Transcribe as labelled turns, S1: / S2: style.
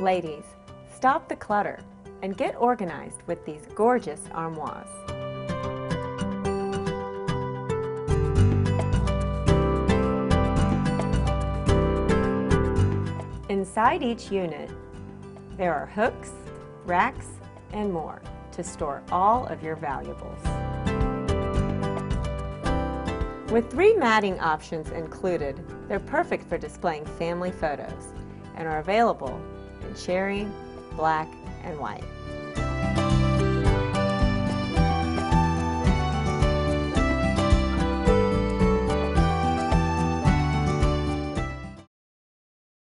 S1: Ladies, stop the clutter and get organized with these gorgeous armoires. Inside each unit, there are hooks, racks, and more to store all of your valuables. With three matting options included, they're perfect for displaying family photos and are available in cherry, black, and white.